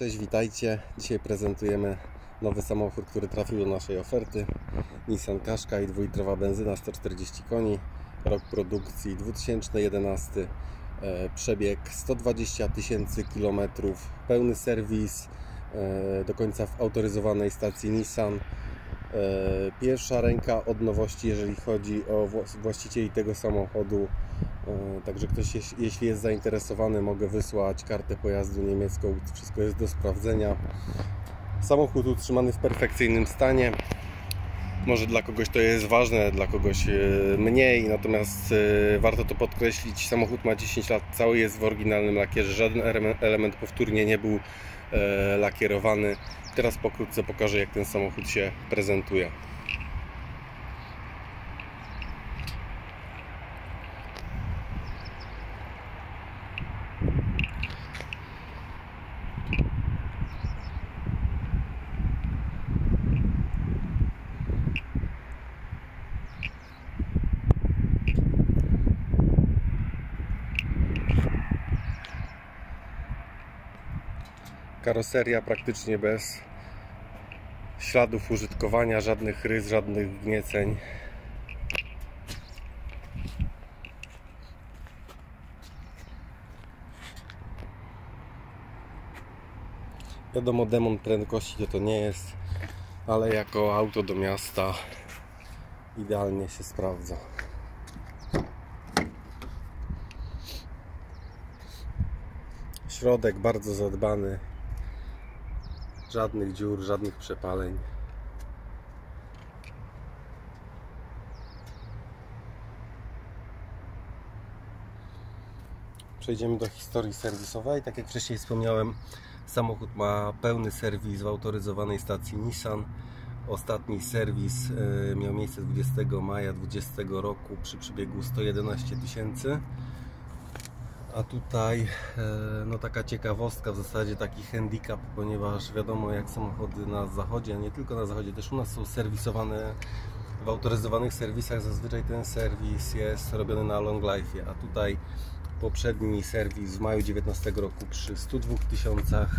Cześć, witajcie. Dzisiaj prezentujemy nowy samochód, który trafił do naszej oferty. Nissan Qashqai, dwulitrowa benzyna, 140 koni, rok produkcji 2011, e, przebieg 120 tysięcy kilometrów, pełny serwis e, do końca w autoryzowanej stacji Nissan. E, Pierwsza ręka od nowości, jeżeli chodzi o wła- właścicieli tego samochodu. E, Także ktoś, jeś- jeśli jest zainteresowany, mogę wysłać kartę pojazdu niemiecką. Wszystko jest do sprawdzenia. Samochód utrzymany w perfekcyjnym stanie. Może dla kogoś to jest ważne, dla kogoś e, mniej, natomiast e, warto to podkreślić. Samochód ma 10 lat, cały jest w oryginalnym lakierze. Żaden element- powtórnie nie był e, lakierowany. Teraz pokrótce pokażę, jak ten samochód się prezentuje. Karoseria praktycznie bez śladów użytkowania, żadnych rys, żadnych gnieceń. Wiadomo, demon prędkości to, to nie jest, ale jako auto do miasta idealnie się sprawdza. Środek bardzo zadbany. Żadnych dziur, żadnych przepaleń. Przejdziemy do historii serwisowej. Tak jak wcześniej wspomniałem, samochód ma pełny serwis w autoryzowanej stacji Nissan. Ostatni serwis e, miał miejsce 20 maja 2020 roku przy przebiegu 111 tysięcy. A tutaj e, no taka ciekawostka, w zasadzie taki handicap, ponieważ wiadomo jak samochody na zachodzie, nie tylko na zachodzie, też u nas są serwisowane w autoryzowanych serwisach. Zazwyczaj ten serwis jest robiony na long life, a tutaj poprzedni serwis w maju 19 roku przy 102 tysiącach.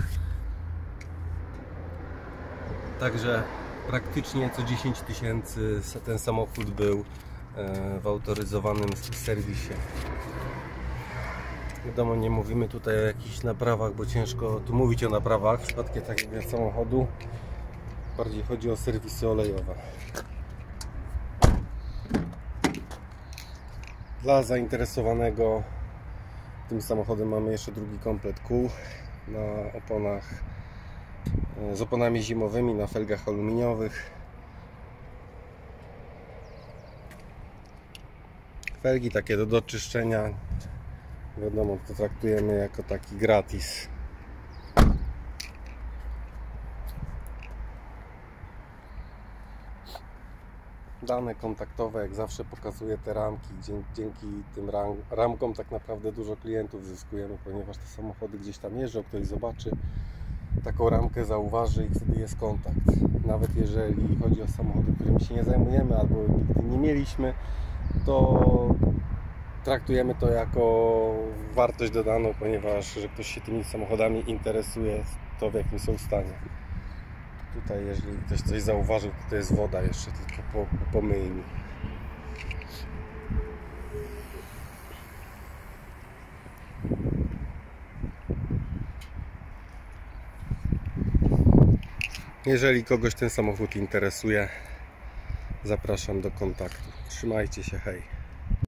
Także praktycznie co 10 tysięcy ten samochód był e, w autoryzowanym serwisie. Wiadomo, nie mówimy tutaj o jakichś naprawach, bo ciężko tu mówić o naprawach w przypadku takiego samochodu. Bardziej chodzi o serwisy olejowe. Dla zainteresowanego tym samochodem mamy jeszcze drugi komplet kół na oponach e, z oponami zimowymi na felgach aluminiowych. Felgi takie do doczyszczenia Wiadomo, to traktujemy jako taki gratis. Dane kontaktowe, jak zawsze pokazuję te ramki. Dzięki, tym ram, ramkom tak naprawdę dużo klientów zyskujemy, ponieważ te samochody gdzieś tam jeżdżą, ktoś zobaczy taką ramkę, zauważy i wtedy jest kontakt. Nawet jeżeli chodzi o samochody, którymi się nie zajmujemy albo nigdy nie mieliśmy, to traktujemy to jako wartość dodaną, ponieważ że ktoś się tymi samochodami interesuje, to w jakim są stanie. Tutaj, jeżeli ktoś coś zauważył, to, to jest woda jeszcze tylko po, po pomyjni. Jeżeli kogoś ten samochód interesuje, zapraszam do kontaktu. Trzymajcie się, hej.